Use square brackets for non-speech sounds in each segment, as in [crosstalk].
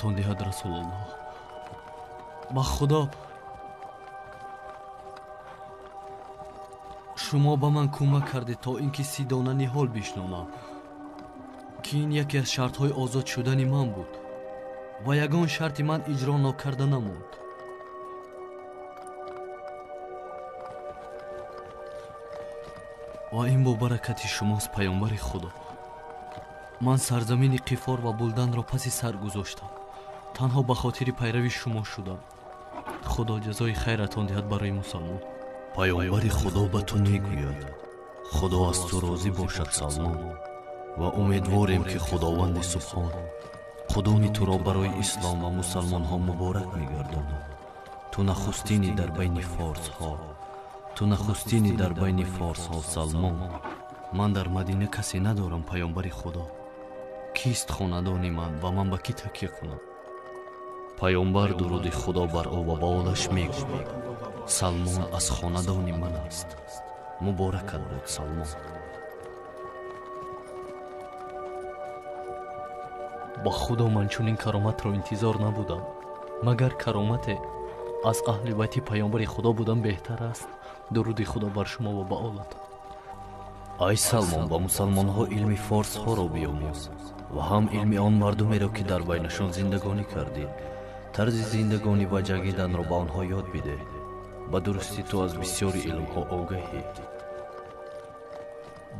нигоҳатон диҳад расулуллоҳ. Ба худо шумо ба ман кӯмак кардед то ин ки си дона ниҳол бишномам ки ин яке аз шартҳои озод шудани ман буд ва ягон шарти ман иҷро нокарда намонд ва ин бо баракати шумост паёмбари худо. Ман сарзамини қифор ва булданро паси сар гузоштам танҳо ба хотири пайрави шумо шудам худо ҷазои хайратон диҳад барои мусалмон паёмбари худо ба ту мегӯяд. Худо аз ту розӣ бошад салмон ва умедворем ки худованди субҳон қудуми туро барои ислом ва мусалмонҳо муборак мегардонад ту нахустини дар байни форсҳо ту нахустини дар байни форсҳо салмон. Ман дар мадина касе надорам паёмбари худо. Кист хонадони ман ва ман ба кӣ такя кунам паёмбар дуруди худо бар ӯ ва ба олаш мегӯяд. Салмон аз хонадони ман аст. Муборакат буд салмон. Ба худо ман чунин кароматро интизор набудам. Магар каромате аз аҳли байти паёмбари худо будан беҳтар аст дуруди худо бар шумо ва ба олат ай салмон ба мусалмонҳо илми форсҳоро биомӯз ва ҳам илми он мардумеро ки дар байнашон зиндагонӣ кардӣ тарзи зиндагонӣ ва ҷангиданро ба онҳо ёд бидеҳ ба дурустӣ ту аз бисёри илмҳо огаҳӣ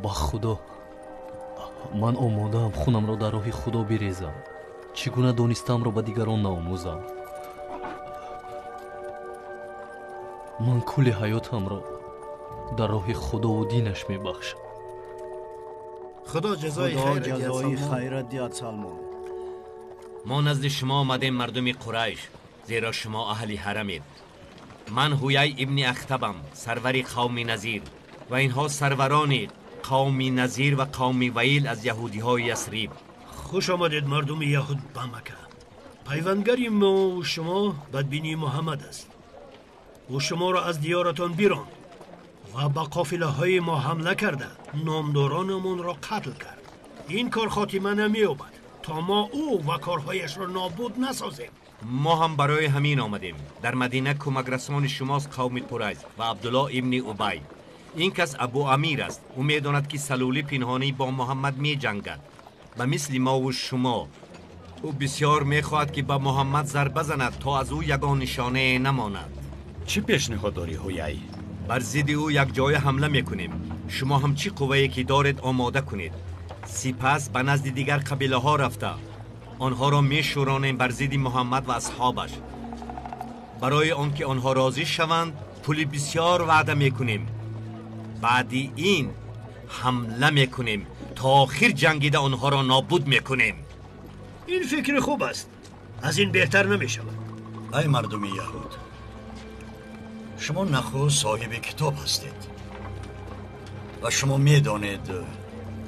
ба худо ман омодаам хунамро дар роҳи худо бирезам. Чӣ гуна донистаамро ба дигарон наомӯзам? Ман кулли ҳаётамро дар роҳи худову динаш мебахшам. Худо ҷазои хайрат диҳад салмон ما نزد شما آمدیم مردم قریش زیرا شما اهلی حرمید. من هویای ابن اختبم سرور قوم نظیر و اینها سروران قوم نظیر و قوم ویل از یهودی های یسریب خوش آمدید مردم یهود بمکه پیوندگری ما و شما بدبینی محمد است. و شما را از دیارتان بیران و با قافله های ما حمله کرده نامدارانمون را قتل کرد. این کار خاتمه نمی نمیابد ما او و کارهایش را نابود نسازیم. ما هم برای همین آمدیم. در مدینه کمک رسان شماست قوم پرایز و عبدالله ابن عبی این کس ابو امیر است. او می‌داند که سلولی پنهانی با محمد می جنگد و مثل ما و شما. او بسیار می‌خواهد که به محمد ضربه بزند تا از او یگان نشانه نماند. چی پیشنهاد داری هویی؟ بر زید او یک جای حمله می‌کنیم. شما هم چی قوه که دارید آماده کنید. سپس به نزد دیگر قبیله ها رفته. آنها را می شورانیم بر زید محمد و اصحابش. برای آنکه آنها راضی شوند پولی بسیار وعده می کنیم. بعدی این حمله می کنیم. تا آخر جنگیده آنها را نابود می کنیم. این فکر خوب است. از این بهتر نمی شود. ای مردم یهود شما نخو صاحب کتاب هستید. و شما می دانید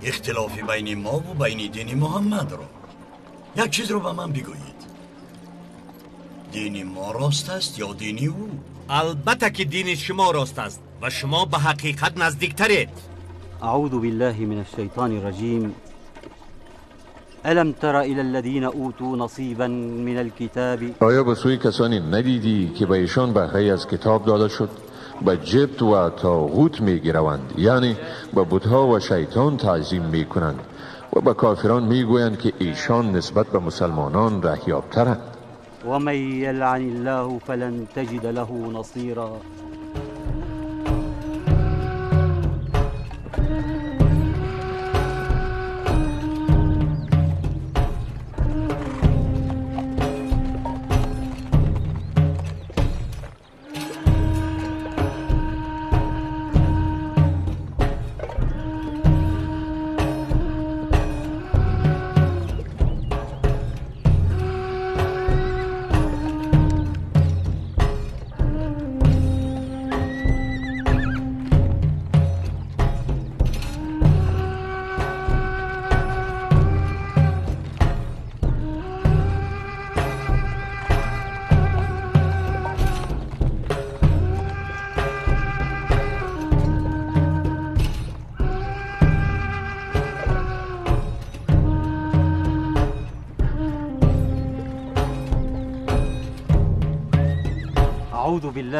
اختلافی بین ما و بین دین محمد را. یک چیز رو به من بگویید. دین ما راست است یا دین او؟ البته که دین شما راست است و شما به حقیقت نزدیکترید. اعوذ بالله من الشیطان الرجیم. الم تر الى الذين اوتوا نصيبا من الكتاب آیا به سوی کسانی ندیدی که به ایشان بهره از کتاب داده شد؟ به جبت و تاغوت میگیروند یعنی به بودها و شیطان تعظیم می‌کنند و به کافران می‌گویند که ایشان نسبت به مسلمانان رهیابترند. و من یلعن الله فلن تجد له نصیرا.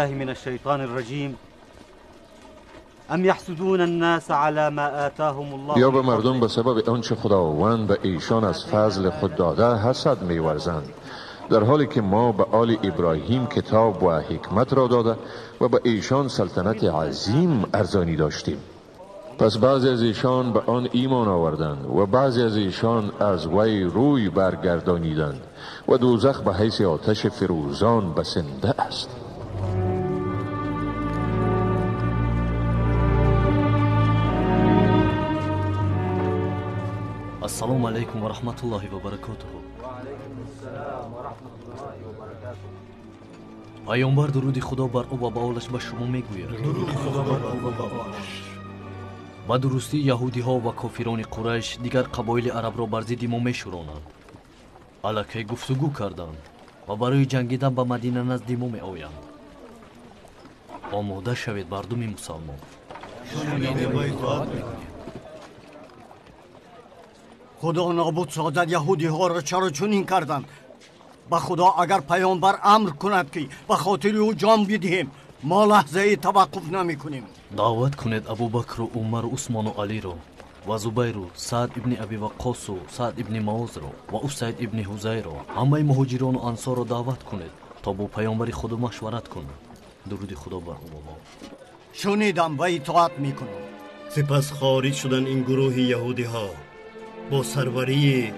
بالله من الشيطان الرجيم. ام یحسدون الناس على ما آتاهم الله؟ یا به مردم به سبب آنچه خداوند به ایشان از فضل خود داده حسد میورزند. در حالی که ما به آل ابراهیم کتاب و حکمت را داده و به ایشان سلطنت عظیم ارزانی داشتیم. پس بعضی از ایشان به آن ایمان آوردند و بعضی از ایشان از وی روی برگردانیدند و دوزخ به حیث آتش فروزان بسنده است. السلام عليكم ورحمة الله وبركاته وعليكم السلام ورحمة الله وبركاته پیامبر درود خدا بر او و بولش به شما میگوید درود خدا بر او و بولش ба дурустӣ яҳудиҳо ва кофирони қурайш дигар қабоили арабро бар зидди мо мешӯронанд. Аллакай гуфтугӯ карданд ва барои ҷангидан ба мадина назди мо меоянд. Омода шавед мардуми мусалмон. خدا نابود سازد یهودی ها را چرا چنین کردند؟ به خدا اگر پیامبر امر کند که به خاطر او جان بدهیم ما لحظه ای توقف نمی کنیم. دعوت کنید ابو بکر و عمر و عثمان و علی رو و زبیر و سعد ابن ابی وقاص و سعد ابن موز رو و اسید ابن حزیر رو همه مهاجران و انصار رو دعوت کنید تا با پیامبر бо сарварии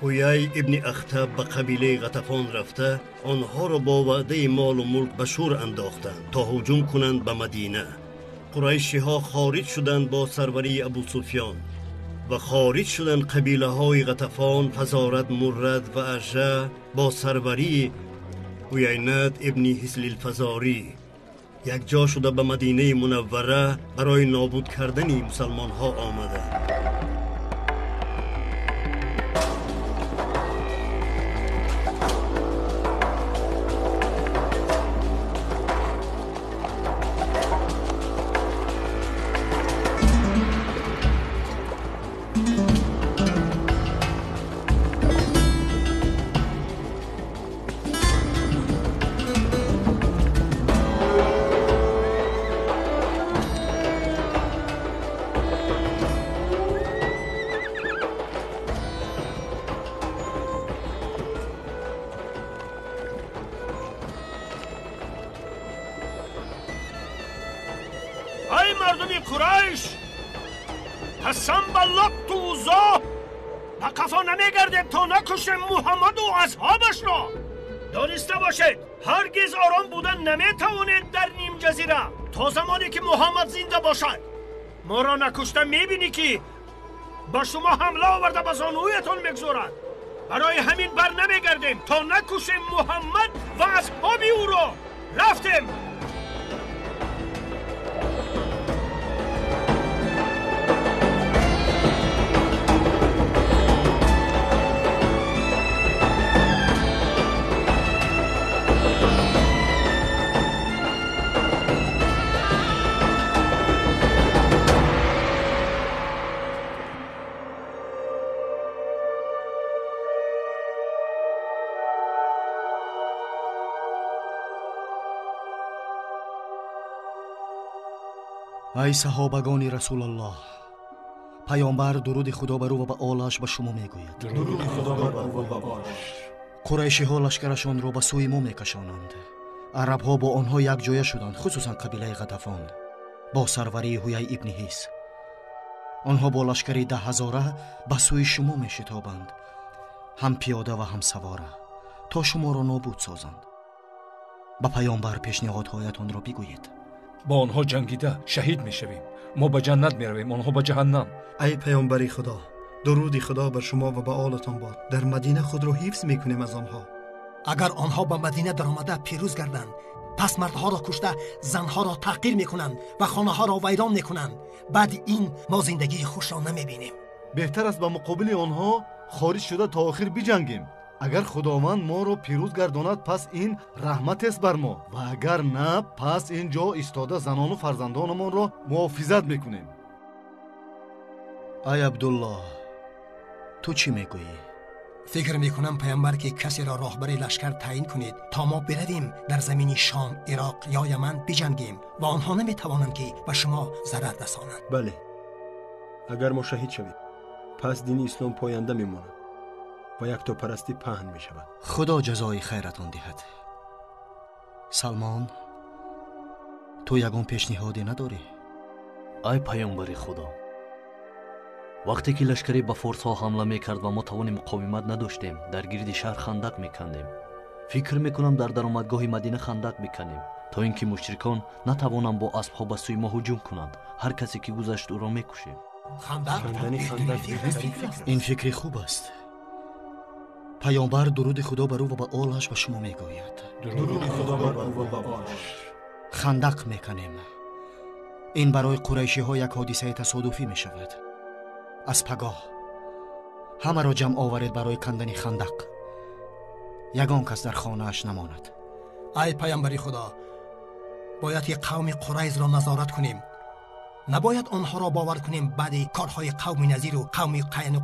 ҳуяй ибни ахтаб ба қабилаи ғатафон рафта онҳоро бо ваъдаи молу мулк ба шӯр андохтанд то ҳуҷум кунанд ба мадина. Қурайшиҳо хориҷ шуданд бо сарварии абусуфён ва хориҷ шуданд қабилаҳои ғатафон фазорат муррат ва ажа бо сарварии ҳуяйнат ибни ҳислилфазорӣ якҷо шуда ба мадинаи мунаввара барои нобуд кардани мусалмонҳо омаданд شدند قبیله های غطفان فزارت مرد و ارجه با سروری هویینت ابن حسل الفزاری یک جا شده به مدینه منوره برای نابود کردن مسلمان ها آمده ما را نکشته می‌بینی که با شما حمله آورده به زانویتان می‌گذارد برای همین بر نمیگردیم تا نکشیم محمد و اصحابی او را رفتیم ай саҳобагони расулаллоҳ паёмбар дуруди худо барӯ ва ба олаш ба шумо мегӯяд. Қурайшиҳо лашкарашонро ба сӯи мо мекашонанд. Арабҳо бо онҳо якҷоя шуданд хусусан қабилаи ғадафон бо сарварии ҳуяй ибни ҳис. Онҳо бо лашкари даҳҳазора ба сӯи шумо мешитобанд. Ҳам пиёда ва ҳам савора то шуморо нобуд созанд. Ба паёмбар пешниҳодҳоятонро бигӯед. تا را به را با آنها جنگیده شهید می شویم ما به جنت می رویم آنها به جهنم. ای پیامبری خدا درودی خدا بر شما و به آلتان باد. در مدینه خود را حفظ می کنیم از آنها. اگر آنها به مدینه در آمده پیروز گردند. پس مردها را کشته زنها را تحقیر می کنند و خانه ها را ویران می کنند بعد این ما زندگی خوش اگر خداون ما رو پیروز گرداند پس این رحمت است بر ما. و اگر نه پس این جا استاده زنان و فرزندان ما رو محافظت می‌کنیم. ای عبدالله تو چی می‌گویی؟ فکر می‌کنم پیامبر که کسی را راهبر لشکر تعیین کنید تا ما برویم در زمینی شام، عراق یا یمن بجنگیم و آنها نمی‌توانند که به شما ضرر رسانند بله. اگر ما شهید شوید پس دین اسلام پاینده میماند. ба яктопарастӣ паҳн мешавад. Худо ҷазои хайратон диҳад. Салмон ту ягон пешниҳоде надорӣ? Ай паёнбари худо вақте ки лашкаре ба форсҳо ҳамла мекард ва мо тавони муқовимат надоштем дар гирди шаҳр хандақ мекандем. Фикр мекунам дар даромадгоҳи мадина хандақ меканем то ин ки мушрикон натавонанд бо асбҳо ба сӯи мо ҳуҷум кунанд ҳар касе ки гузашт ӯро мекушем. Ин фикри хуб аст. پیامبر درود خدا بر او و به آلش به شما می‌گوید. درود خدا بر او و به آلش. خندق می‌کنیم. این برای قریشی ها یک حادثه تصادفی می شود از پگاه. همه را جمع آورید برای کندن خندق. یگان کس در خانه اش نماند. ای پیامبری خدا باید یک قوم قریز را نظارت کنیم. نباید آنها را باور کنیم بعد کارهای قوم نظیر و قوم قین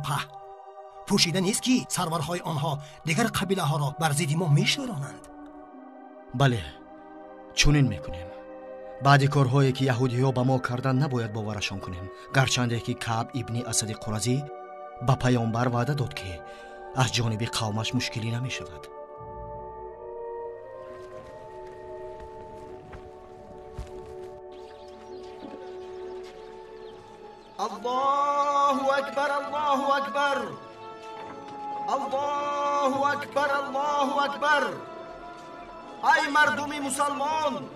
пӯшида нест ки сарварҳои онҳо дигар қабилаҳоро бар зидди мо мешӯронанд. Бале чунин мекунем. Баъди корҳое ки яҳудиҳо ба мо карда набояд боварашон кунем. Гарчанде ки кааб ибни асади қуразӣ ба паёмбар ваъда дод ки аз ҷониби қавмаш мушкилӣ намешавад. Аллоҳу акбар аллоҳу акбар. الله أكبر الله أكبر أي مردم مسلمان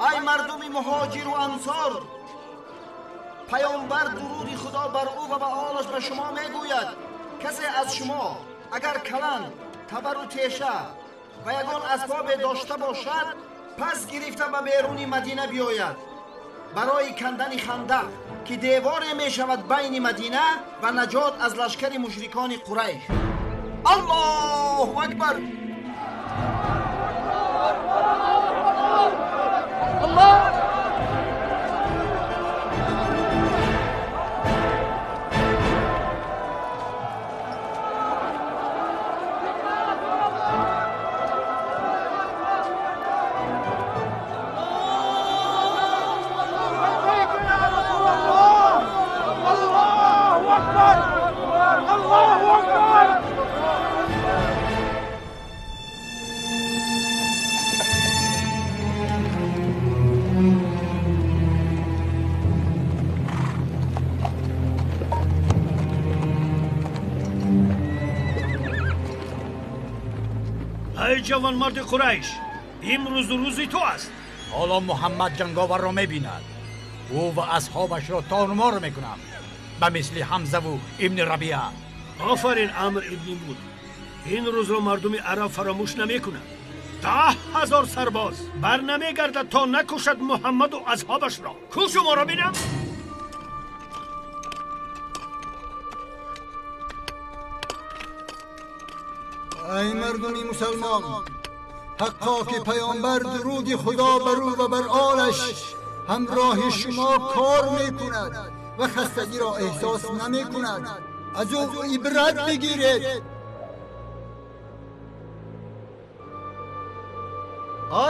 ای مردم مهاجر و انصار پیامبر درود خدا بر او و به آلش به شما می‌گوید کسی از شما اگر کلان تبر و تیشه و یگان اسباب داشته باشد پس گرفته به بیرون مدینه بیاید برای کندن خندق که دیوار می شود بین مدینه و نجات از لشکر مشرکان قریش. الله اکبر! جوانمرد قریش. امروز روزی تو است. حالا محمد جنگاور را می‌بیند. او و اصحابش را تانمار می‌کنم. به مثل حمزه و ابن ربیعه. آفرین امر ابن بود این روز را مردم عرب فراموش نمی‌کنند. ده هزار سرباز بر نمیگردد تا نکشد محمد و اصحابش را. کو شما را بینم؟ ای مردمی مسلمان حقا که پیامبر درود خدا بر او و بر آلش همراه شما کار می کند و خستگی را احساس نمی کند از او عبرت بگیرید.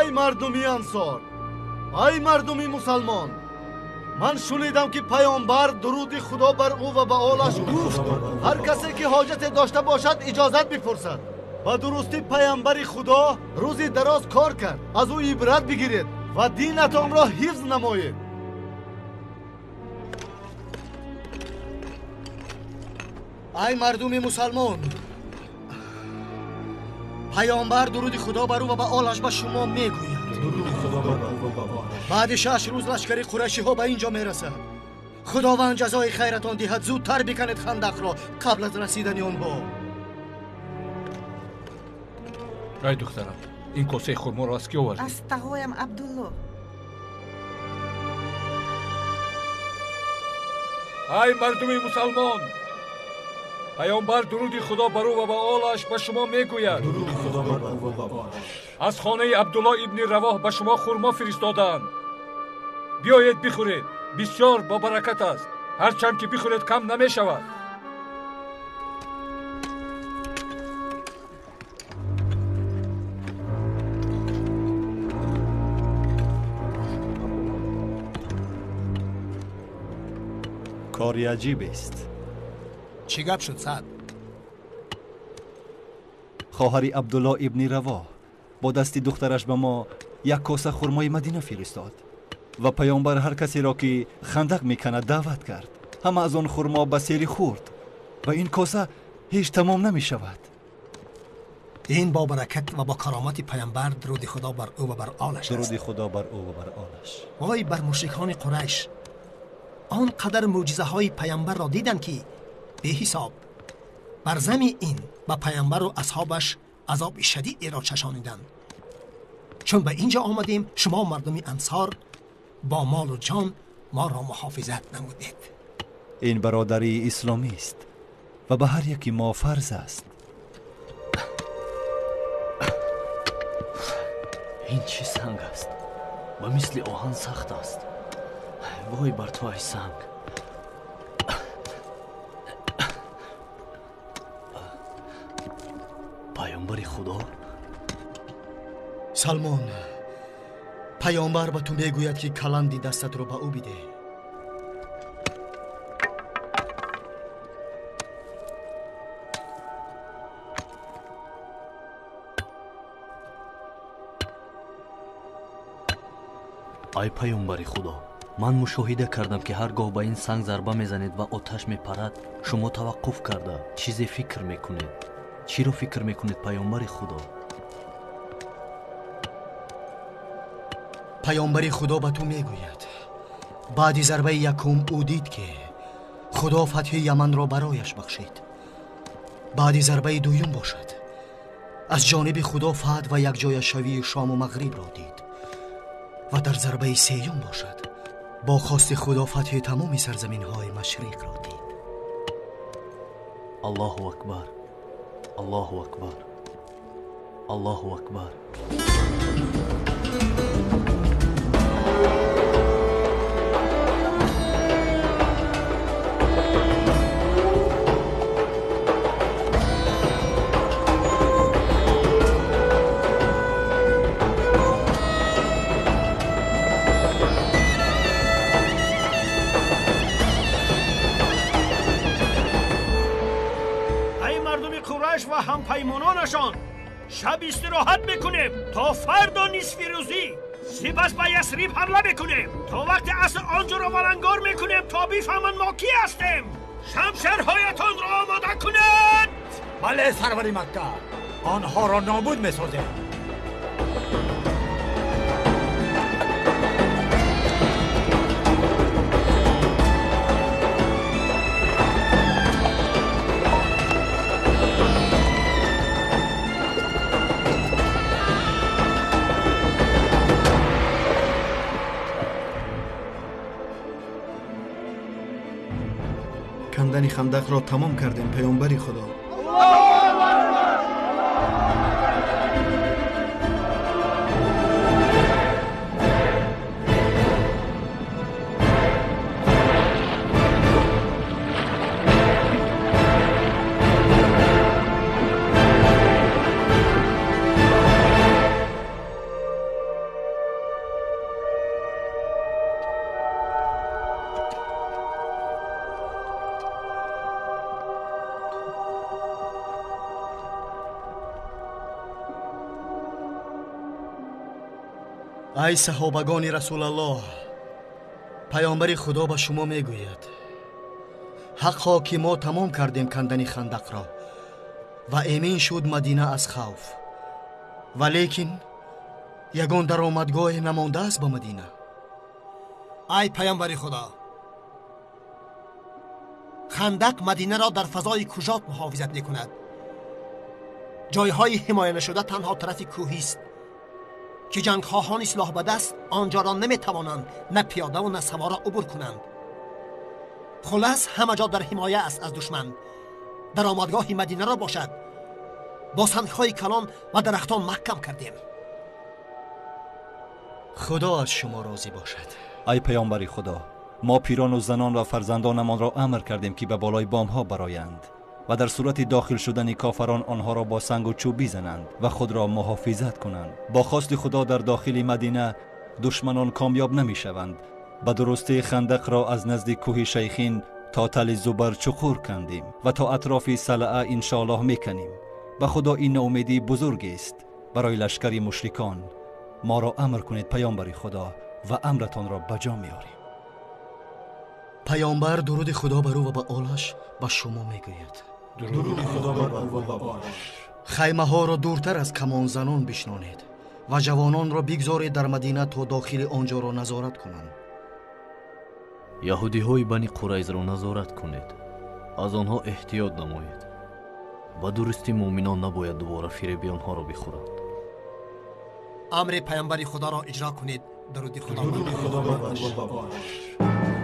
ای مردمی انصار ای مردمی مسلمان من شنیدم که پیامبر درود خدا بر او و به آلش گفت. هر کسی که حاجت داشته باشد اجازت بپرسد ба дурустӣ паямбари худо рӯзи дароз кор кард аз ӯ ибрат бигиред ва динатонро ҳифз намоед ай мардуми мусалмон паёмбар дуруди худо бар ӯ ва ба олаш ба шумо мегӯяд баъди шаш рӯз лашкари қурайшиҳо ба ин ҷо мерасад худованд ҷазои хайратон диҳад зудтар биканед хандақро қабл аз расидани онҳо ай духтарам ин косаи хурморо аз ки овардӣ? Аз тағоям абдулло. Ай мардуми мусалмон! Паёмбар дуруди худо бар ӯ ва ба олаш ба шумо мегӯяд. Аз хонаи абдулло ибни равоҳ ба шумо хурмо фиристодаанд биёед бихӯред бисёр бобаракат аст. Ҳарчанд ки бихӯред кам намешавад کاری عجیب است. چی گپ شد سعد خواهر عبدالله ابن روا با دستی دخترش به ما یک کاسه خرمای مدینه فرستاد و پیامبر هر کسی را که خندق می‌کند دعوت کرد. همه از آن خرما به سیری خورد و این کاسه هیچ تمام نمی شود این با برکت و با کرامت پیامبر درود خدا بر او و بر آلش درود خدا بر او و بر آلش. وای بر مشرکان قریش آن قدر معجزه های پیامبر را دیدن که به حساب بر زمین این با پیامبر و اصحابش عذاب شدیدی را چشانیدن چون به اینجا آمدیم شما مردمی انصار با مال و جان ما را محافظت نمودید. این برادری اسلامی است و به هر یکی ما فرض است. این چی سنگ است؟ و مثل آهن سخت است. وای بر تو ای سنگ پیامبر خدا سلمان پیامبر به تو میگوید که کلندی دستت رو به او بیده ай паёмбари худо من مشاهده کردم که هر گاه با این سنگ ضربه می‌زنید و آتش میپرد شما توقف کرده چیزی فکر می‌کنید چی رو فکر می‌کنید پیامبر خدا پیامبری خدا به تو می‌گوید بعد ضربه یکم او دید که خدا فتح یمن را برایش بخشید بعد ضربه دویم باشد از جانب خدا فتح و یک جای شویی شام و مغرب را دید و در ضربه سیوم باشد با خواست خدا فتح تمام سرزمین های مشرق را دید. الله اکبر. الله اکبر. الله اکبر. تا فردا نصف روزی سپس به یسریب حمله می‌کنیم تا وقت اصل آنجا را ورنگار می‌کنیم تا بیفهمن ما کی هستیم. شمشرهایتان را آماده کنید بله سروری مکه. آنها را نابود می‌سازیم. خندق را تمام کردیم ای صحابگان رسول الله پیامبر خدا به شما می‌گوید حقا که ما تمام کردیم کندن خندق را و امین شد مدینه از خوف. ولیکن یگان درآمدگاه نمانده است به مدینه. ای پیامبر خدا خندق مدینه را در فضای کجات محافظت می‌کند؟ که جنگ خواهان اصلاح به دست آنجا را نمی توانند نه پیاده و نه سوار عبور کنند. خلاص همه جا در حمایه است از دشمن. در آمدگاه مدینه را باشد. با سنگهای کلان و درختان محکم کردیم. خدا از شما راضی باشد. ای پیامبری خدا ما پیران و زنان و فرزندانمان را امر کردیم که به بالای بام ها برایند و در صورت داخل شدن کافران آنها را با سنگ و چوب بزنند و خود را محافظت کنند. با خواست خدا در داخل مدینه دشمنان کامیاب نمی شوند به درستی خندق را از نزد کوه شیخین تا تل زبر چقور کندیم و تا اطراف سلعه انشالله می‌کنیم. به خدا این امیدی بزرگ است برای لشکری مشرکان. ما را امر کنید پیامبر خدا و امرتان را بجا میاریم پیامبر درود خدا بر او و به آلش به شما می‌گوید. خیمه ها را دورتر از کمان زنان بشنانید و جوانان را بگذاری در مدینه تا داخل آنجا را نظارت کنند. یهودی های بنی قرائز را نظارت کنید. از آنها احتیاط نمایید. و درستی مؤمنان نباید دوباره فیره بیان ها را بخورند. امر پیامبری خدا را اجرا کنید. درودی خدا, درود خدا, خدا باش, باش.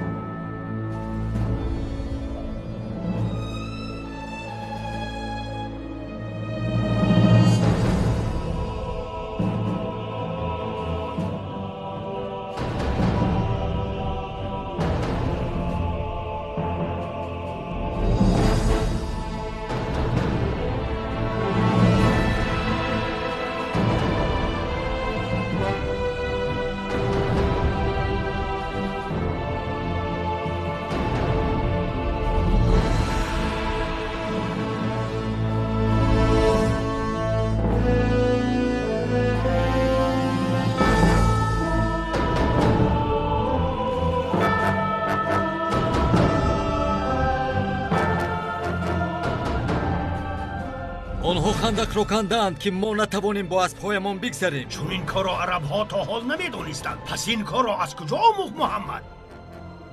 خندق رو کندند که ما نتوانیم با اسبهایمان بگذریم. چون این کار را عرب ها تا حال نمی‌دونستند. پس این کار را از کجا آموخ محمد؟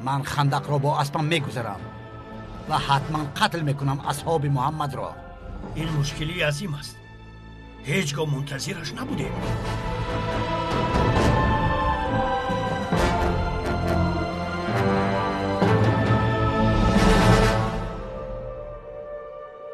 من خندق را با اسبم میگذرم و حتما قتل می‌کنم اصحاب محمد را. این مشکلی عظیم است. هیچگاه منتظرش نبودیم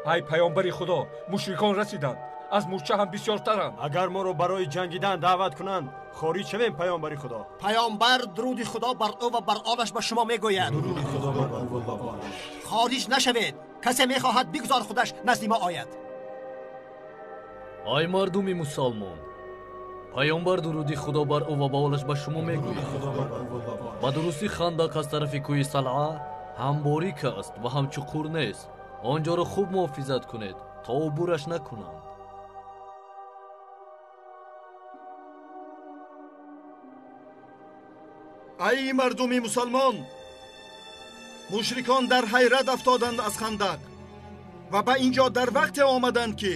ай паёнбари худо мушрикон расиданд аз мурча ҳам бисёртаранд агар моро барои ҷангидан даъват кунанд хориҷ шавем паёнбари худо паёнбар дуруди худо бар ӯ ва бар олаш ба шумо мегӯяд хориҷ нашавед касе мехоҳад бигзор худаш назди мо ояд ай мардуми мусалмон паёнбар дуруди худо бар ӯ ва ба олаш ба шумо мегӯяд ба дурустӣ хандак аз тарафи кӯи салъа ҳам борик аст ва ҳам чуқур нест онҷоро хуб муҳофизат кунед то убураш накунанд. Ай мардуми мусалмон мушрикон дар ҳайрат афтоданд аз хандақ ва ба ин ҷо дар вақте омаданд ки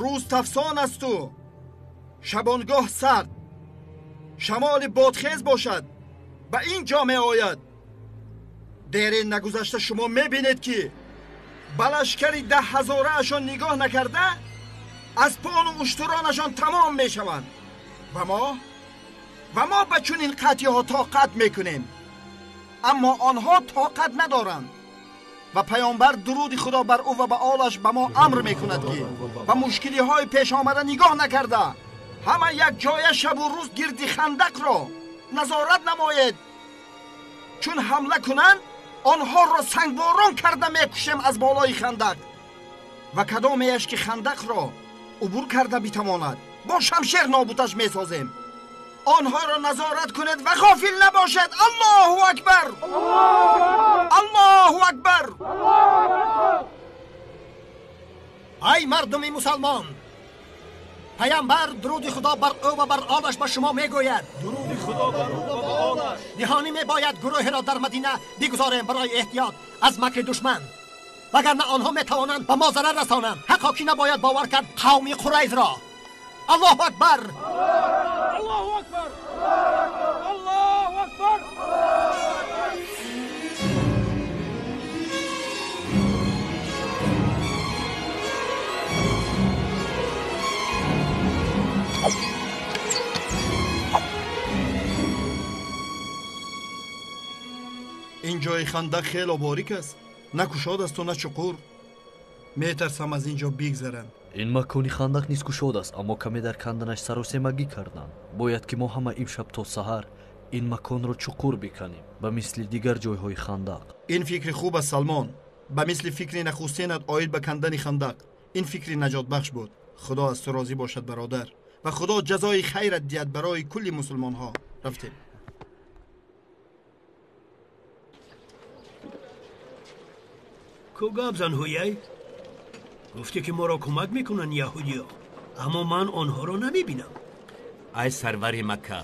рӯз тафсон асту шабонгоҳ сард шамоли бодхез бошад ба ин ҷо меояд. Дере нагузашта шумо мебинед ки ба лашкари даҳҳазораашон нигоҳ накарда аз пону уштуронашон тамом мешаванд ва мо ва мо ба чунин қатъиҳо тоқат мекунем аммо онҳо тоқат надоранд ва паёнбар дуруди худо бар ӯ ва ба олаш ба мо амр мекунад ки ба мушкилиҳои пешомада нигоҳ накарда ҳама якҷоя шабу рӯз гирди хандақро назорат намоед чун ҳамла кунанд онҳоро сангборон карда мекушем аз болои хандақ ва кадомеяш ки хандақро убур карда битавонад бо шамшер нобуташ месозем онҳоро назорат кунед ва ғофил набошед аллоҳу акбар аллоҳу акбар ай мардуми мусалмон паямбар дуруди худо бар ӯ ва бар олаш ба шумо мегӯяд نهانی می باید گروه را در مدینه بگذاریم برای احتیاط از مکر دشمن. وگرنه آنها می توانند به ما ضرر رسانند. حقا که نباید باور کرد قومی قریز را؟ الله اکبر! ин ҷои хандақ хело борик аст на кушод асту на чуқур метарсам аз ин ҷо бигзаранд ин макони хандақ низ кушод аст аммо каме дар канданаш саросемагӣ карданд бояд ки мо ҳама имшаб то саҳар ин маконро чуқур биканем ба мисли дигар ҷойҳои хандақ ин фикри хуб аст салмон ба мисли фикри нахустинат оид ба кандани хандақ ин фикри наҷотбахш буд худо аз ту розӣ бошад бародар ва худо ҷазои хайрат диҳад барои кулли мусулмонҳо рафтем кӯ гап занҳӯяй гуфтӣ ки моро кӯмак мекунанд яҳудиҳо аммо ман онҳоро намебинам ай сарвари макка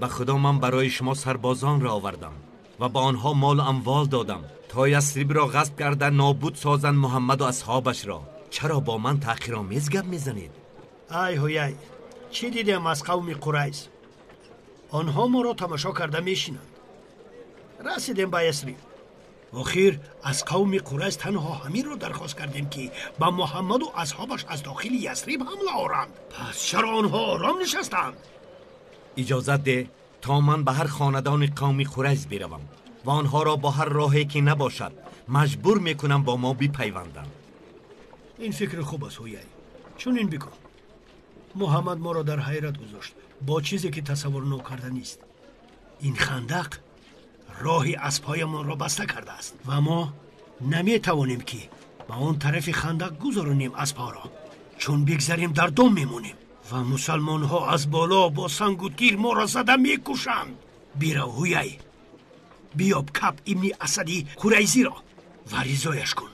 ба худо ман барои шумо сарбозонро овардам ва ба онҳо молу амвол додам. То ясрибро ғасб карда нобуд созанд муҳаммаду асҳобашро. Чаро бо ман таъхиромез гап мезанед? Ай ҳӯяй чӣ дидем аз қавми қурайс? Онҳо моро тамошо карда мешинанд. Расидем ба ясриб. آخر از قوم قریز تنها همین رو درخواست کردیم که با محمد و اصحابش از داخل یسریب حمله آورند. پس چرا آنها آرام نشستند؟ اجازت ده تا من به هر خاندان قومی قریز بروم و آنها را با هر راهی که نباشد مجبور می‌کنم با ما بپیوندند این فکر خوب است هویای چون این بکن محمد ما را در حیرت گذاشت. با چیزی که تصور نکرده نیست. این خندق راهی اسبهایمان را بسته کرده است. و ما نمی توانیم که با اون طرف خندق گذارونیم اسبها را. چون بگذاریم در دم میمونیم. و مسلمان ها از بالا با سنگ و تیر ما را زده می‌کشند. بیرا هویای بیاب کپ ابن اسدی قریزی را. و ریزایش کن.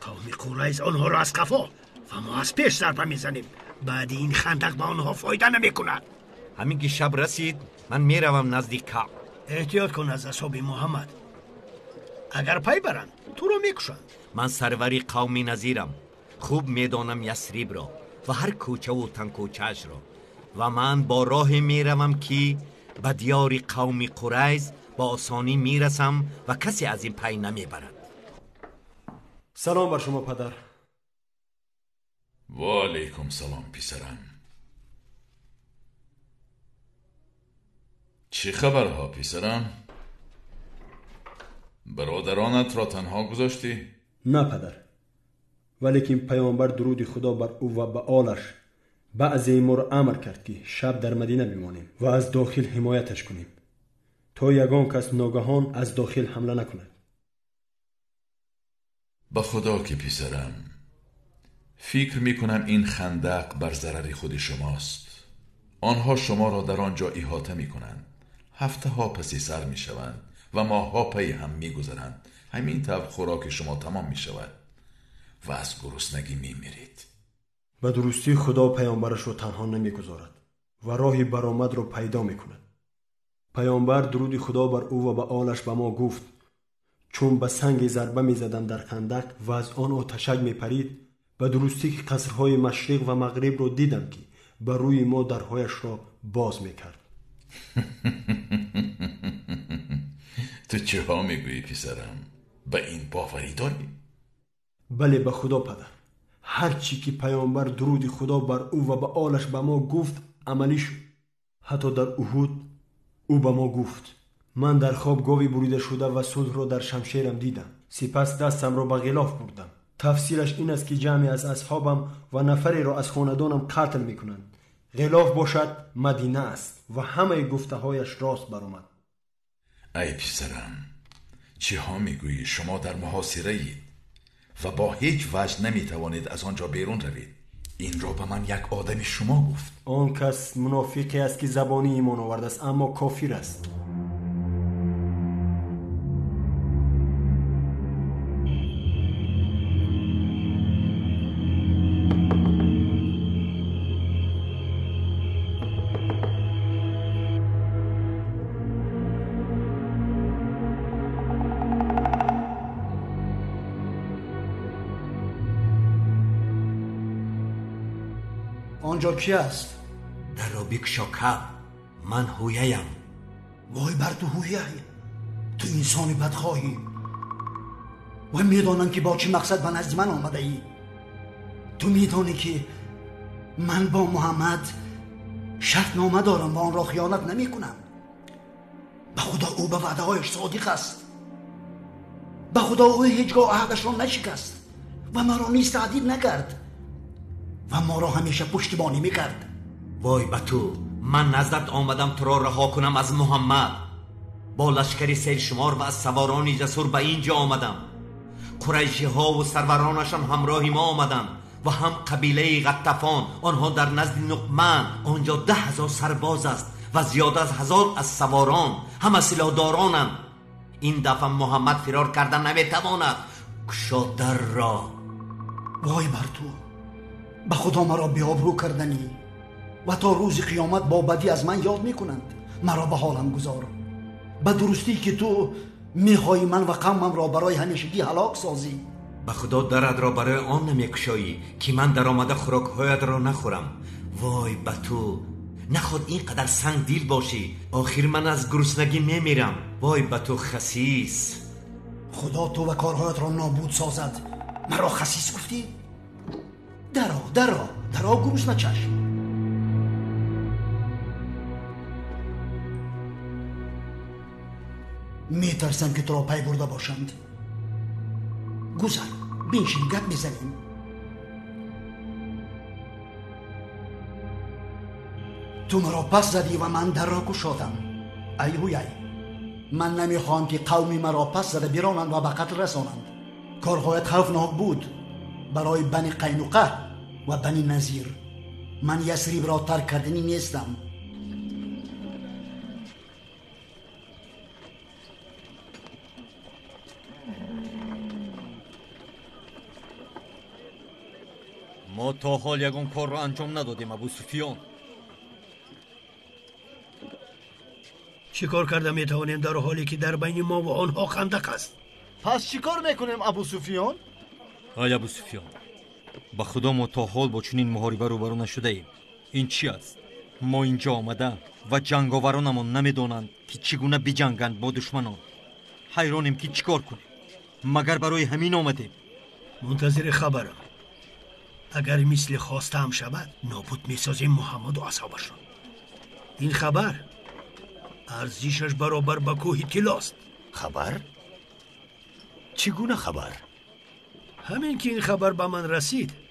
قوم قریز آنها را از قفا. و ما از پیش ضربه می‌زنیم. بعد این خندق به آنها فایده نمی‌کند. همین که شب رسید من می‌روم نزدیک کپ эҳтиёт кун аз асоби муҳаммад. Агар пай баранд туро мекушанд. Ман сарвари қавми назирам. Хуб медонам ясрибро ва ҳар кӯчаву танкӯчаашро ва ман бо роҳе меравам ки ба диёри қавми қурайз ба осонӣ мерасам ва касе аз ин пай намебарад. Салом бар шумо падар. Ваалайкум салом писарам. چه خبرها پسرم؟ برادرانت را تنها گذاشتی؟ نه پدر. ولیکن پیامبر درود خدا بر او و به آلش. بعضی ما را امر کرد که شب در مدینه بمانیم و از داخل حمایتش کنیم. تا یگان کس ناگهان از داخل حمله نکند. به خدا که پسرم فکر می کنم این خندق بر ضرر خود شماست. آنها شما را در آنجا احاطه می کنند هفته ها پسی سر می شوند و ماه ها پی هم می گذرند همین طور خوراک شما تمام می شود و از گرسنگی می میرید به درستی خدا پیامبرش را تنها نمی گذارد و راهی برآمد را پیدا می کند پیامبر درود خدا بر او و به آلش به ما گفت چون به سنگ ضربه می زدم در خندق و از آن آتشک می پرید به درستی که قصرهای مشرق و مغرب را دیدم که بر روی ما درهایش را باز می کرد [laughs] تو چه ها می‌گویی پسرم؟ به این باوری داری؟ بله به خدا پدر. هرچی که پیامبر درود خدا بر او و به آلش به ما گفت عملی شد. حتی در احود او به ما گفت من در خواب گاوی بریده شده و صلح را در شمشیرم دیدم. سپس دستم را به غلاف بردم. تفسیرش این است که جمعی از اصحابم و نفری را از خاندانم قتل می کنند غلاف باشد مدینه است و همه گفته هایش راست برآمد. ای پسرم چه ها می‌گویی؟ شما در محاصره اید و با هیچ وجه نمی توانید از آنجا بیرون روید. این را به من یک آدم شما گفت. آن کس منافقی است که زبانی ایمان آورده است اما کافر است. آنجا کی است؟ بکشا کب من هویهیم وای بر تو هویه تو انسانی بدخواهی. وای می‌دانم که با چه مقصد به نزد من آمده ای تو میدانی که من با محمد شرط نامه دارم و آن را خیانت نمی کنم به خدا او به وعده هایش صادق است. به خدا او هیچگاه عهدش را نشکست و مرا نیست تعدیب نکرد. و ما را همیشه پشتیبانی می‌کرد. وای به تو من نزدت آمدم تو را رها کنم از محمد. با لشکری سیل شمار و از سوارانی جسور به اینجا آمدم. قریشی ها و سرورانشان همراه ما آمدند و هم قبیله غطفان آنها در نزد نقمن آنجا ده هزار سرباز است و زیاد از هزار از سواران همه سلاح دارانند این دفعه محمد فرار کردن نمی‌تواند. کشا در را. وای بر تو به خدا مرا بیابرو کردنی و تا روز قیامت با بدی از من یاد می‌کنند. مرا به حالم گذار. به درستی که تو می‌خواهی من و قومم را برای همیشگی هلاک سازی. به خدا درد را برای آن نمیکشایی که من در آمده خوراکهایت را نخورم. وای به تو نخود اینقدر سنگ دیل باشی. آخر من از گرسنگی میمیرم وای به تو خسیس. خدا تو و کارهایت را نابود سازد. مرا خسیس گفتی؟ درا درا درا گروس نچشم میترسم که تو را پی برده باشند گذر بینشین گپ می‌زنیم تو مرا پس زدی و من در را گشادم ای هویی من نمی‌خواهم که قومی مرا پس زده بیرانند و به قتل رسانند کارهایت خوفناک بود برای بنی قینوقه و بنی نظیر. من یسریب را ترک کردنی نیستم. ما تا حال یگان کار را انجام ندادیم ابو سفیان. چی کار کرده می توانیم در حالی که در بین ما و آنها خندق است؟ پس چی کار می‌کنیم ابو سفیان؟ ای به خدا ما تا حال با چنین محاربه روبرو نشده ایم این چی است؟ ما اینجا آمده و جنگاورانمان نمی‌دانند که چگونه بجنگند با دشمنان. حیرانیم که چیکار کنیم؟ مگر برای همین آمدیم؟ منتظر خبرم. اگر مثل خواسته هم شود نابود می‌سازیم محمد و اصحابش را این خبر ارزشش برابر با کوه تیلاست خبر؟ چگونه خبر؟ همین که این خبر به من رسید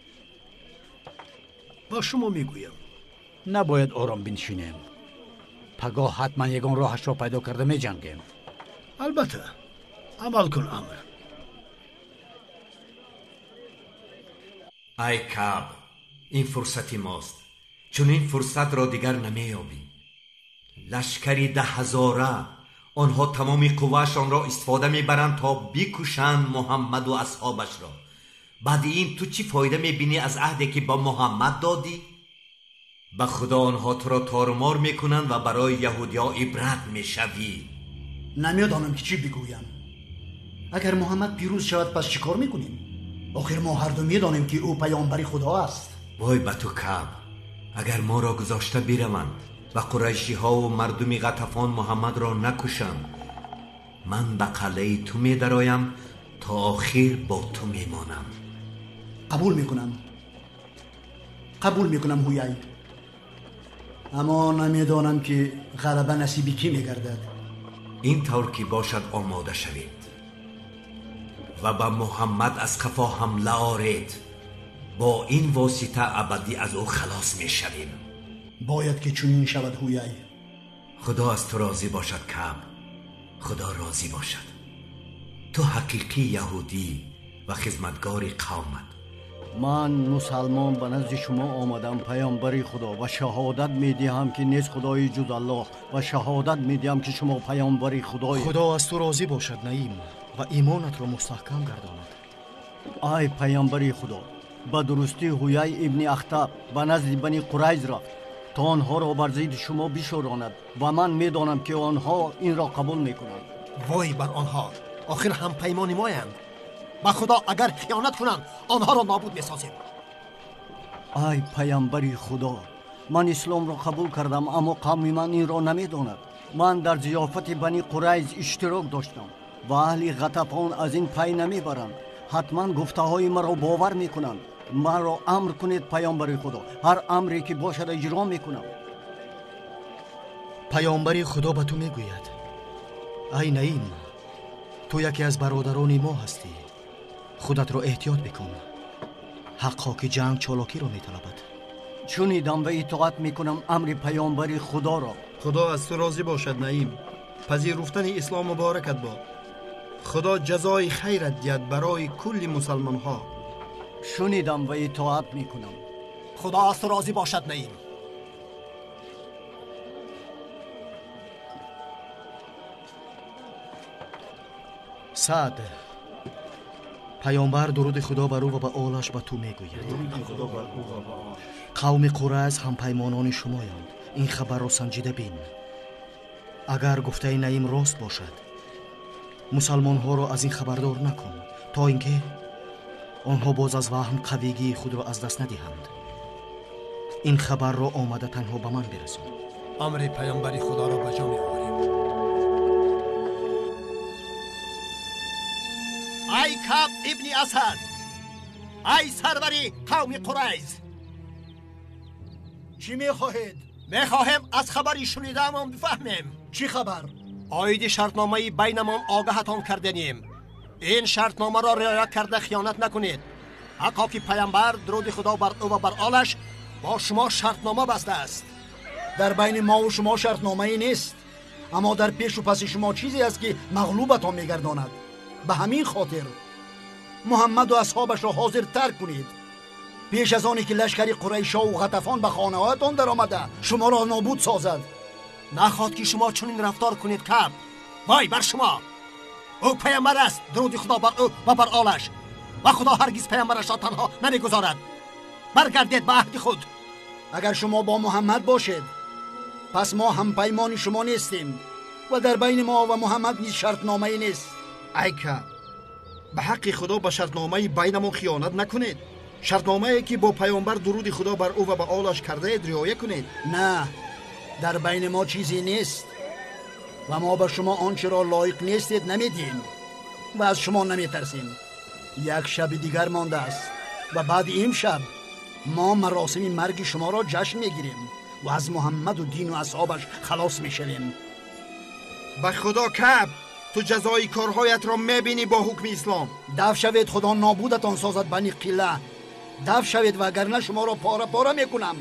ба шумо мегӯям. Набояд ором бинишинем пагоҳ ҳатман ягон роҳашро пайдо карда меҷангем. Албатта. Амал кун амр. Ай каб ин фурсати мост. Чунин фурсатро дигар намеёбӣ. Лашкари даҳҳазора онҳо тамоми қувваашонро истифода мебаранд то бикушанд муҳаммаду асҳобашро. بعد این تو چی فایده می‌بینی از عهدی که با محمد دادی؟ به خدا آنها تو را تارمار می‌کنند و برای یهودیا عبرت می‌شوی. نمی‌دانم که چی بگویم. اگر محمد پیروز شود پس چی کار می‌کنیم؟ آخر ما هر دو می‌دانیم که او پیامبری خدا است. وای به تو کب اگر ما را گذاشته بیروند و قریشی ها و مردم غطفان محمد را نکشند من به قلعه تو می درایم تا آخر با تو میمانم. قبول می‌کنم. قبول می‌کنم هویی اما نمی‌دانم که غلبه نصیبی کی میگردد. این طور که باشد آماده شوید. و به محمد از خفا حمله آرید. با این واسطه ابدی از او خلاص می‌شویم. باید که چنین شود هویی خدا از تو راضی باشد کم خدا راضی باشد. تو حقیقی یهودی و خدمتگار قومت. ман мусалмон ба назди шумо омадам паёмбари худо ва шаҳодат медиҳам ки нест худои ҷуз аллоҳ ва шаҳодат медиҳам ки шумо паёмбари худои худо аз ту розӣ бошад наим ва имонатро мустаҳкам гардонад. Ай паёмбари худо ба дурустӣ ҳуяй ибни ахтаб ба назди бани қурайз рафт. То онҳоро бар зидди шумо бишӯронад ва ман медонам ки онҳо инро қабул мекунанд. Вой бар онҳо охир ҳампаймони моянд ба худо агар хиёнат кунанд онҳоро нобуд месозем ай паямбари худо ман исломро қабул кардам аммо қавми ман инро намедонад. Ман дар зиёфати бани қурайз иштирок доштам ва аҳли ғатафон аз ин пай намебаранд ҳатман гуфтаҳои маро бовар мекунанд. Маро амр кунед паёмбари худо. Ҳар амре ки бошад иҷро мекунам. Паёмбари худо ба ту мегӯяд. Ай наим ту яке аз бародарони мо ҳастӣ خودت را احتیاط بکن. حقا که جنگ چالاکی را میطلبد. چونیدم و اطاعت می‌کنم امر پیامبر خدا را. خدا از تو راضی باشد نعیم. پذیرفتن اسلام مبارکت باد خدا جزای خیرت دید برای کل مسلمان ها شنیدم و اطاعت می‌کنم. خدا از تو راضی باشد نعیم. سعد паёнбар дуруди худо бар ӯ ва ба олаш ба ту мегӯяд қавми қурайз ҳампаймонони шумоянд ин хабарро санҷида бин агар гуфтаи наим рост бошад мусалмонҳоро аз ин хабардор накун то ин ки онҳо боз аз ваҳм қавигии худро аз даст надиҳанд ин хабарро омада танҳо ба ман бирасон амри паёмбари худоро ба ҷо ای کب ابن اسد ای سروری قوم قریز چی می‌خواهید؟ می‌خواهم از خبری شنیدهمان بفهمیم چی خبر؟ آید شرطنامه بینمان آگاهتان کردنیم این شرطنامه را رعایت کرده خیانت نکنید حقا که پیامبر درود خدا بر او و بر آلش با شما شرطنامه بسته است در بین ما و شما شرطنامه ای نیست اما در پیش و پس شما چیزی است که مغلوبتان میگرداند به همین خاطر. محمد و اصحابش را حاضر تر کنید. پیش از آنی که لشکری قریشا و غطفان به خانه هایتان در آمده. شما را نابود سازد. نخواد که شما چنین رفتار کنید کب. وای بر شما. او پیامبر است درود خدا بر او و بر آلش. و خدا هرگز پیامبرش را تنها نمی‌گذارد. برگردید به عهد خود. اگر شما با محمد باشید پس ما هم پیمان شما نیستیم و در بین ما و محمد نیز شرط نامه نیست. айка ба ҳаққи худо ба шартномаи байнамон хиёнат накунед шартномае ки бо паёмбар дуруди худо бар ӯ ва ба олаш кардаед риоя кунед на дар байни мо чизе нест ва мо ба шумо ончеро лоиқ нестед намедиҳем ва аз шумо наметарсем як шаби дигар мондааст ва баъди имшаб мо маросими марги шуморо ҷашн мегирем ва аз муҳаммаду дину асҳобаш халос мешавем ба худо каб تو جزای کارهایت را می‌بینی با حکم اسلام. دف شوید خدا نابودتان سازد بنی قله دف شوید وگرنه شما را پاره پاره می‌کنم.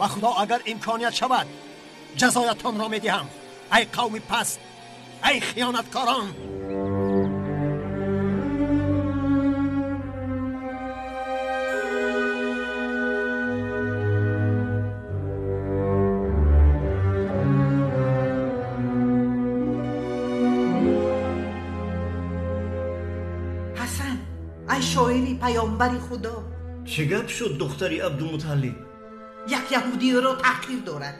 و خدا اگر امکانیت شود جزایتان را می‌دهم. ای قوم پست ای خیانتکاران! اشایری شاعری پیامبر خدا. چه گپ شد دختری عبدالمطلب؟ یک یهودی را تحقیر دارد.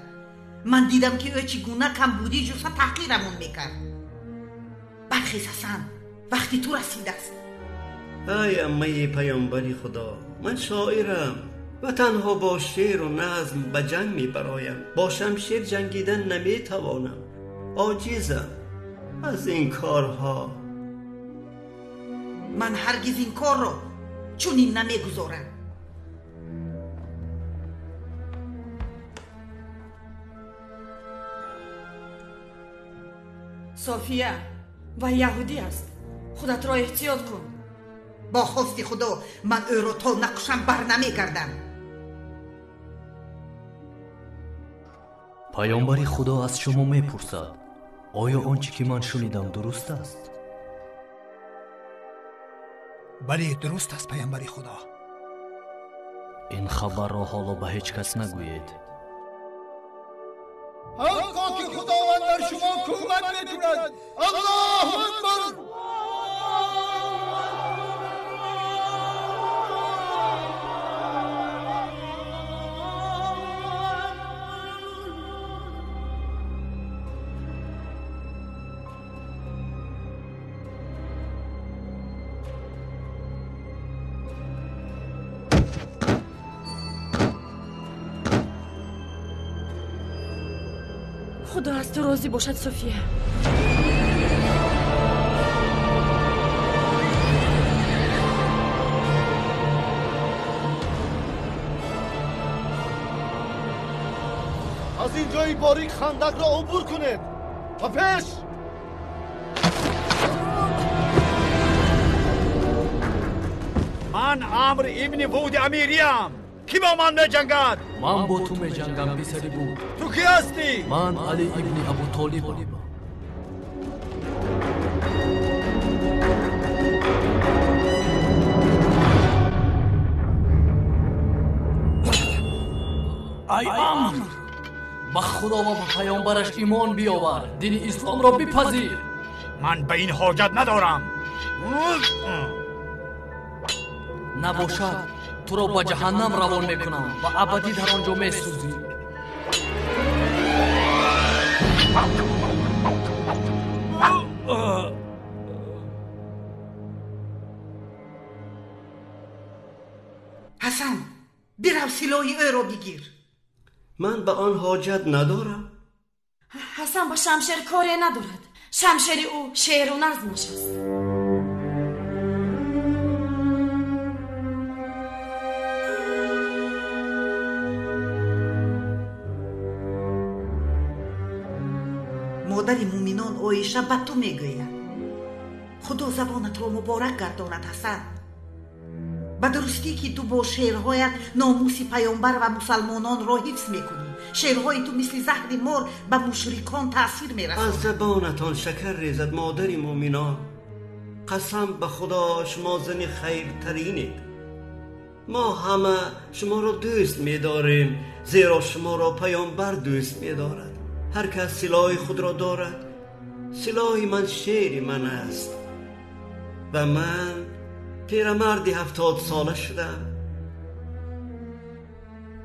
من دیدم که او چگونه کم بودی جوسا تحقیرمون می‌کرد. برخیز حسن وقتی تو رسیده است. ای امه پیامبری خدا من شاعرم. و تنها با شعر و نظم به جنگ میبرایم. با شمشیر جنگیدن نمی‌توانم. آجیزم از این کارها. Ман ҳаргиз ин корро чунин намегузорам. София ва яҳудӣ аст. Худатро эҳтиёт кун. Бо хости худо ман ӯро то накушам барнамегардам паёмбари худо аз шумо мепурсад. Оё он чӣ ки ман шунидам дуруст аст بلی درست است پیامبر خدا. این خبر را حالا به هیچ کس نگویید. حقا که خداوند در شما کمک می‌کند. الله اکبر. خدا از تو راضی باشد صوفیه از این باریک خندق را عبور کنید. و پیش! من امر ابن بود امیریم. کی با من میجنگد من با تو میجنگم بسری بود تو کی هستی من علی ابن ابو طالب ای امر به خدا و به پیامبرش ایمان بیاور دین اسلام را بپذیر من به این حاجت ندارم نباشد تو رو با جهنم روان می‌کنم. و ابدی در آنجا میسوزی. حسن برو سلاح او را بگیر. من به آن حاجت ندارم. حسن با شمشیر کاری ندارد. شمشیر او شیرون از است модари муминон оиша ба ту мегӯяд худо забонатро муборак гардонад ҳасан ба дурустӣ ки ту бо шеърҳоят номуси паёмбар ва мусалмононро ҳифз мекунӣ шеърҳои ту мисли заҳри мор ба мушрикон таъсир мерасонад аз забонатон шакар резад модари муминон қасам ба худо шумо зани хайртаринед мо ҳама шуморо дӯст медорем зеро шуморо паёмбар дӯст медорад هر کس سلاح خود را دارد. سلاح من شعر من است. و من پیرمرد هفتاد ساله شدم.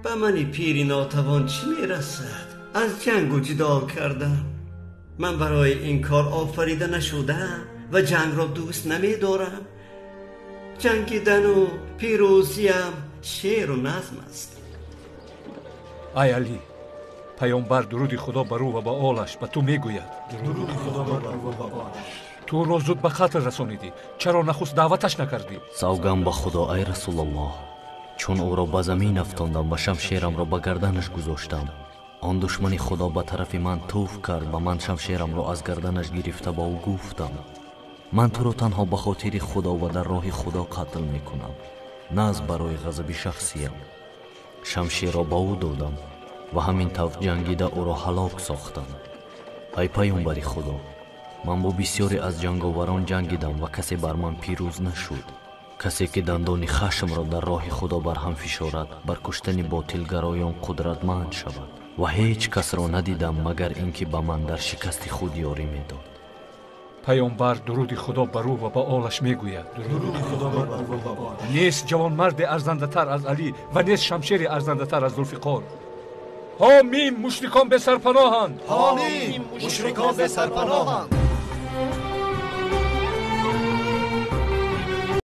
به من پیر ناتوان چی می‌رسد؟ از جنگ و جدا کردم. من برای این کار آفریده نشدم و جنگ را دوست نمیدارم. جنگیدن و پیروزیم شعر و نظم است. ای паёмбар дуруди худо бар ӯ ва ба олаш ба ту мегӯяд. Туро зуд ба қатл расонидӣ. Чаро нахуст даъваташ накардӣ? Савгам ба худо ай расулаллоҳ. Чун ӯро ба замин афтондам ва шамшерамро ба гарданаш гузоштам. Он душмани худо ба тарафи ман туф кард ва ман шамшерамро аз гарданаш гирифта ба ӯ гуфтам. Ман туро танҳо ба хотири худо ва дар роҳи худо қатл мекунам. На аз барои ғазаби шахсиям. Шамшерро ба ӯ додам ва ҳамин тавр ҷангида ӯро ҳалок сохтам ай паёмбари худо ман бо бисёре аз ҷанговарон ҷангидам ва касе бар ман пирӯз нашуд. Касе ки дандони хашмро дар роҳи худо барҳам фишорад бар куштани ботилгароён қудратманд шавад. Ва ҳеҷ касро надидам магар ин ки ба ман дар шикасти худ ёрӣ медод. Паёмбар дуруди худо бар ӯ ва ба олаш мегӯяд. Нест ҷавонмарде арзандатар аз алӣ ва нест шамшери арзандатар аз зулфиқор هامیم مشرکان به سرپناهند. هامیم مشرکان به سرپناهند.